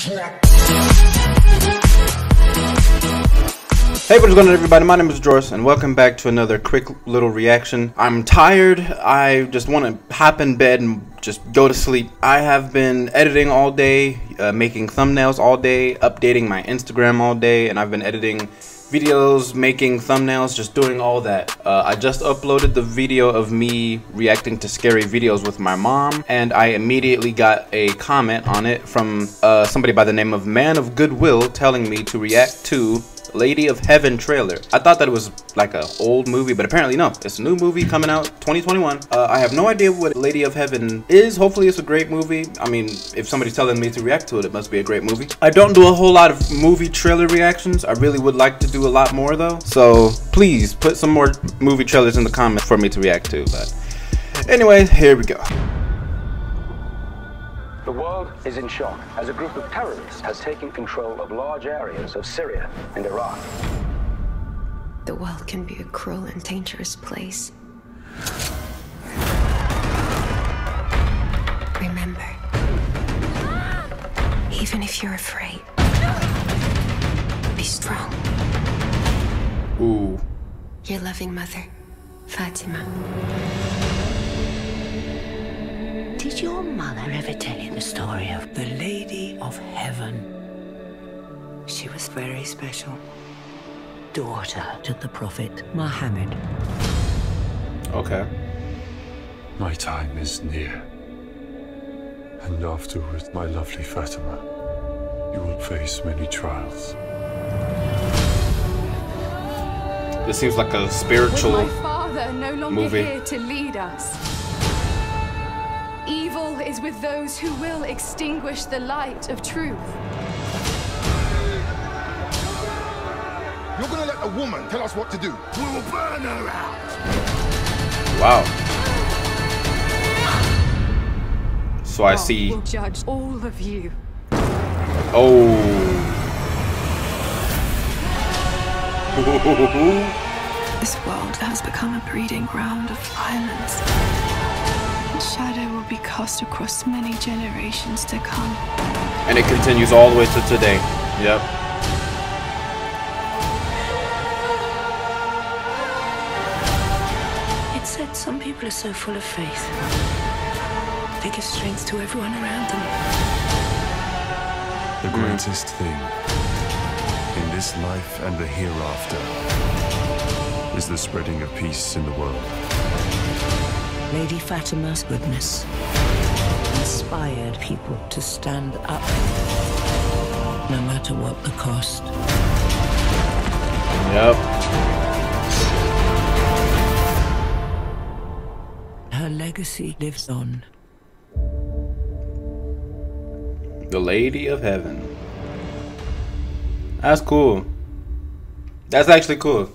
Hey, what's going on everybody? My name is Joris and welcome back to another quick little reaction. I'm tired. I just want to hop in bed and just go to sleep. I have been editing all day, uh, making thumbnails all day, updating my Instagram all day, and I've been editing videos, making thumbnails, just doing all that. Uh, I just uploaded the video of me reacting to scary videos with my mom, and I immediately got a comment on it from uh, somebody by the name of Man of Goodwill telling me to react to Lady of Heaven trailer. I thought that it was like a old movie, but apparently no. It's a new movie coming out 2021. Uh, I have no idea what Lady of Heaven is. Hopefully it's a great movie. I mean, if somebody's telling me to react to it, it must be a great movie. I don't do a whole lot of movie trailer reactions. I really would like to do a lot more though. So please put some more movie trailers in the comments for me to react to. But anyway, here we go. The world is in shock as a group of terrorists has taken control of large areas of Syria and Iraq. The world can be a cruel and dangerous place. Remember, even if you're afraid, be strong. Ooh. Your loving mother, Fatima. Did your mother ever tell you the story of the Lady of Heaven? She was very special. Daughter to the Prophet Muhammad. Okay. My time is near. And afterwards, my lovely Fatima, you will face many trials. This seems like a spiritual Was my father no longer movie. here to lead us? Evil is with those who will extinguish the light of truth. You're gonna let a woman tell us what to do. We will burn her out. Wow. So I God see. will judge all of you. Oh. This world has become a breeding ground of violence. Shadow will be cast across many generations to come. and it continues all the way to today. Yep. It said some people are so full of faith. They give strength to everyone around them. The greatest thing in this life and the hereafter is the spreading of peace in the world. Lady Fatima's goodness inspired people to stand up, no matter what the cost. Yep. Her legacy lives on. The Lady of Heaven. That's cool. That's actually cool.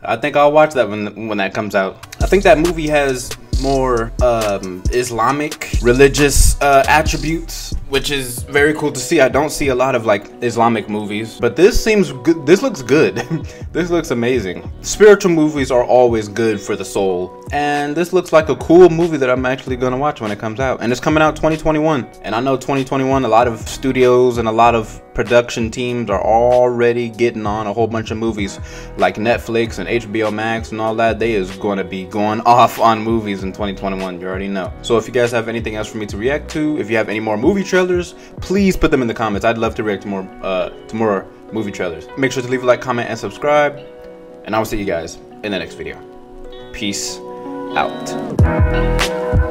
I think I'll watch that when when that comes out. I think that movie has more um, Islamic religious uh, attributes, which is very cool to see. I don't see a lot of like Islamic movies, but this seems good. This looks good. this looks amazing. Spiritual movies are always good for the soul, and this looks like a cool movie that I'm actually gonna watch when it comes out. And it's coming out 2021. And I know 2021, a lot of studios and a lot of production teams are already getting on a whole bunch of movies like Netflix and HBO Max and all that. They is going to be going off on movies in 2021. You already know. So if you guys have anything else for me to react to, if you have any more movie trailers, please put them in the comments. I'd love to react to more uh, to more movie trailers. Make sure to leave a like, comment, and subscribe. And I will see you guys in the next video. Peace out.